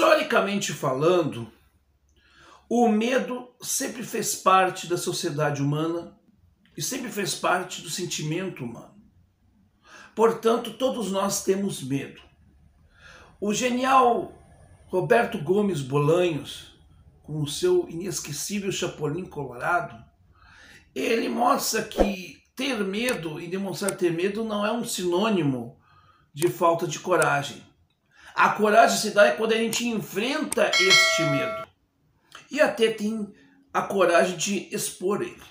Historicamente falando, o medo sempre fez parte da sociedade humana e sempre fez parte do sentimento humano. Portanto, todos nós temos medo. O genial Roberto Gomes Bolanhos, com o seu inesquecível Chapolin Colorado, ele mostra que ter medo e demonstrar ter medo não é um sinônimo de falta de coragem. A coragem se dá quando a gente enfrenta este medo e até tem a coragem de expor ele.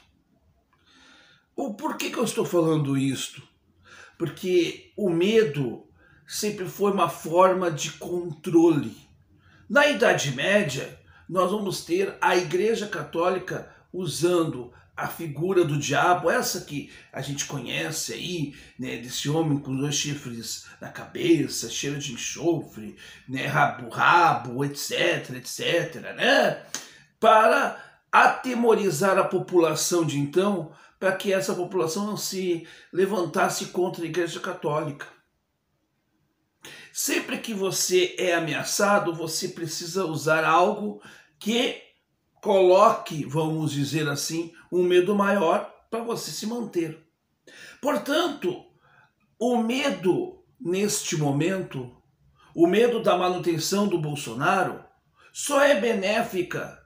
O porquê que eu estou falando isto? Porque o medo sempre foi uma forma de controle. Na Idade Média, nós vamos ter a Igreja Católica usando a figura do diabo, essa que a gente conhece aí, né, desse homem com dois chifres na cabeça, cheiro de enxofre, né, rabo, rabo, etc, etc, né, para atemorizar a população de então, para que essa população não se levantasse contra a Igreja Católica. Sempre que você é ameaçado, você precisa usar algo que coloque, vamos dizer assim, um medo maior para você se manter. Portanto, o medo neste momento, o medo da manutenção do Bolsonaro, só é benéfica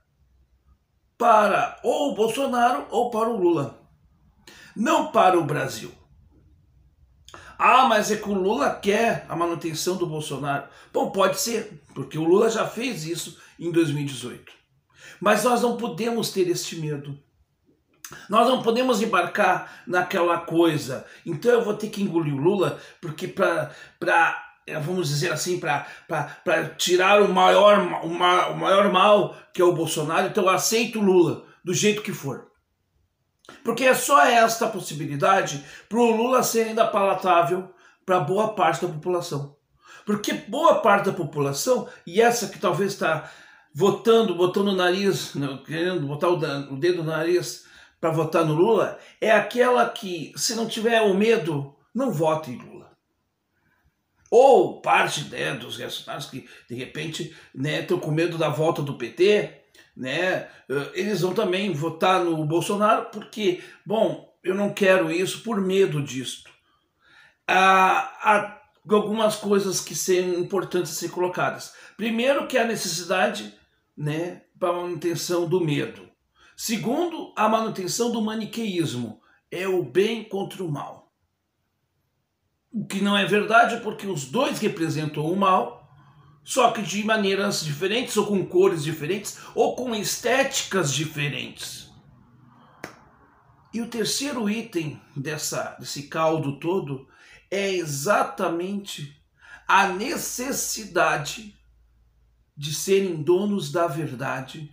para ou o Bolsonaro ou para o Lula, não para o Brasil. Ah, mas é que o Lula quer a manutenção do Bolsonaro. Bom, pode ser, porque o Lula já fez isso em 2018. Mas nós não podemos ter este medo. Nós não podemos embarcar naquela coisa. Então eu vou ter que engolir o Lula, porque para eh, vamos dizer assim, para tirar o maior, o, o maior mal que é o Bolsonaro, então eu aceito o Lula do jeito que for. Porque é só esta possibilidade para o Lula ser ainda palatável para boa parte da população. Porque boa parte da população, e essa que talvez está votando, botando o nariz, né, querendo botar o dedo no nariz para votar no Lula, é aquela que, se não tiver o medo, não vote em Lula. Ou parte né, dos reacionários que, de repente, estão né, com medo da volta do PT, né, eles vão também votar no Bolsonaro, porque, bom, eu não quero isso por medo disto. Há, há algumas coisas que são importantes ser colocadas. Primeiro, que a necessidade né, para a manutenção do medo. Segundo, a manutenção do maniqueísmo, é o bem contra o mal. O que não é verdade porque os dois representam o mal, só que de maneiras diferentes, ou com cores diferentes, ou com estéticas diferentes. E o terceiro item dessa, desse caldo todo é exatamente a necessidade de serem donos da verdade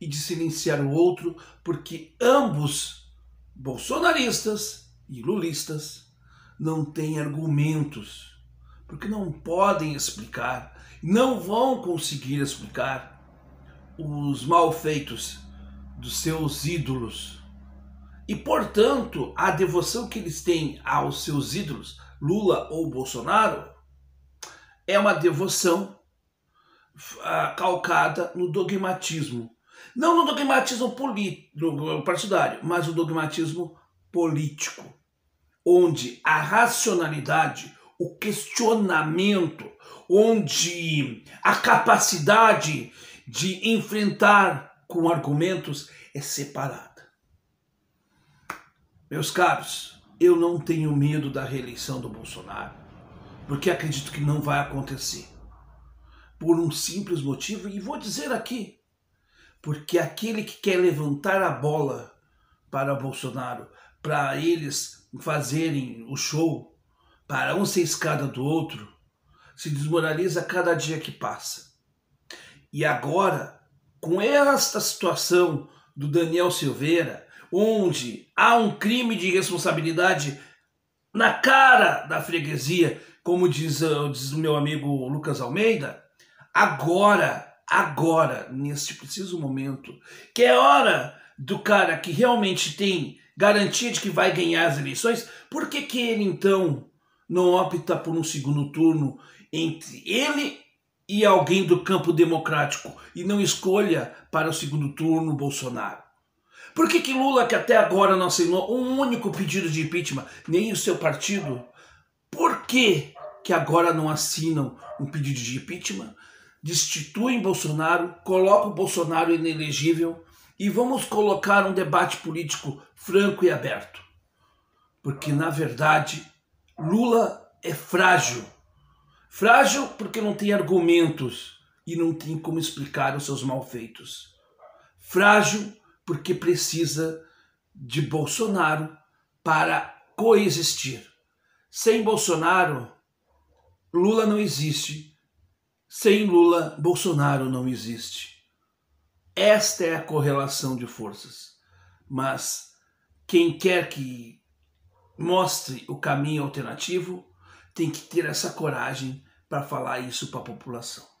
e de silenciar o outro, porque ambos, bolsonaristas e lulistas, não têm argumentos, porque não podem explicar, não vão conseguir explicar os malfeitos dos seus ídolos. E, portanto, a devoção que eles têm aos seus ídolos, Lula ou Bolsonaro, é uma devoção calcada no dogmatismo. Não no dogmatismo partidário, mas no dogmatismo político, onde a racionalidade, o questionamento, onde a capacidade de enfrentar com argumentos é separada. Meus caros, eu não tenho medo da reeleição do Bolsonaro, porque acredito que não vai acontecer por um simples motivo, e vou dizer aqui, porque aquele que quer levantar a bola para Bolsonaro, para eles fazerem o show, para um ser escada do outro, se desmoraliza cada dia que passa. E agora, com esta situação do Daniel Silveira, onde há um crime de responsabilidade na cara da freguesia, como diz, diz o meu amigo Lucas Almeida, agora, agora, neste preciso momento, que é hora do cara que realmente tem garantia de que vai ganhar as eleições, por que, que ele então não opta por um segundo turno entre ele e alguém do campo democrático e não escolha para o segundo turno Bolsonaro? Por que, que Lula, que até agora não assinou um único pedido de impeachment, nem o seu partido, por que, que agora não assinam um pedido de impeachment, destituem Bolsonaro, colocam Bolsonaro inelegível e vamos colocar um debate político franco e aberto? Porque, na verdade, Lula é frágil Frágil porque não tem argumentos e não tem como explicar os seus malfeitos. Frágil porque precisa de Bolsonaro para coexistir. Sem Bolsonaro, Lula não existe. Sem Lula, Bolsonaro não existe. Esta é a correlação de forças. Mas quem quer que mostre o caminho alternativo tem que ter essa coragem para falar isso para a população.